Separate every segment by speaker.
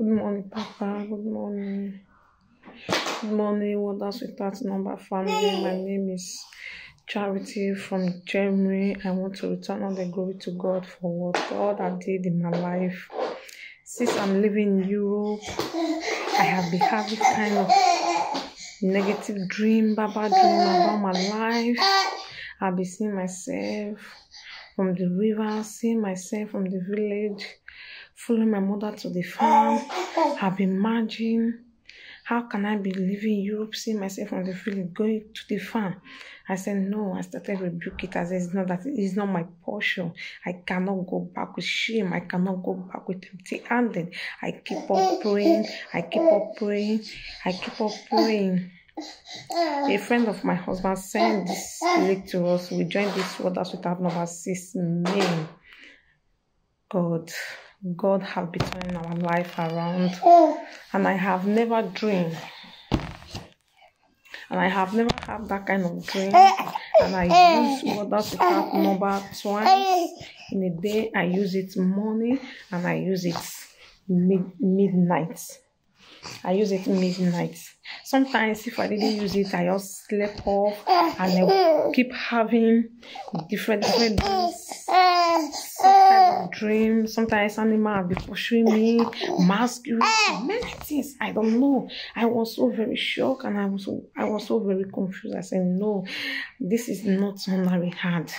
Speaker 1: Good morning, Papa. Good morning. Good morning, Wonders Without Number family. My name is Charity from Germany. I want to return all the glory to God for what God has did in my life. Since I'm living in Europe, I have been having kind of negative dream, baba dream about my life. I've been seeing myself from the river, seeing myself from the village, following my mother to the farm. I've imagining how can I be leaving Europe, seeing myself from the village, going to the farm? I said, no, I started rebuke it as it's not that it's not my portion. I cannot go back with shame. I cannot go back with empty handed. I keep on praying. I keep on praying. I keep on praying. A friend of my husband sent this link to us. We joined this Wonders Without Number since May. God, God have been turning our life around, and I have never dreamed, and I have never had that kind of dream. And I use Wonders Without Number twice in a day. I use it morning, and I use it mid midnight. I use it midnight. Sometimes if I didn't use it, I just slept off and I keep having different different dreams. Some kind. Sometimes animal be pursuing me, masquerade, many things. I don't know. I was so very shocked and I was so I was so very confused. I said, No, this is not ordinary hard.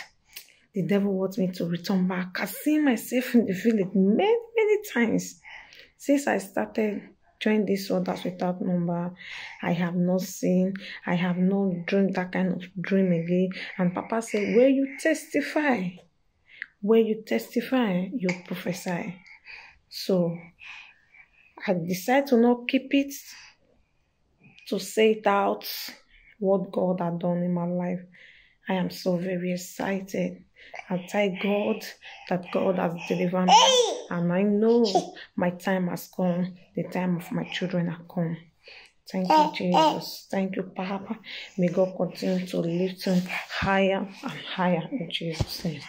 Speaker 1: The devil wants me to return back. I see myself in the village many, many times since I started join this Wonders Without Number. I have not seen, I have not dreamed that kind of dream again. And Papa said, Where you testify, where you testify, you prophesy. So I decide to not keep it, to say it out what God had done in my life. I am so very excited. I thank God that God has delivered me. And I know my time has come. The time of my children has come. Thank you, eh, eh. Jesus. Thank you, Papa. May God continue to lift him higher and higher in Jesus' name.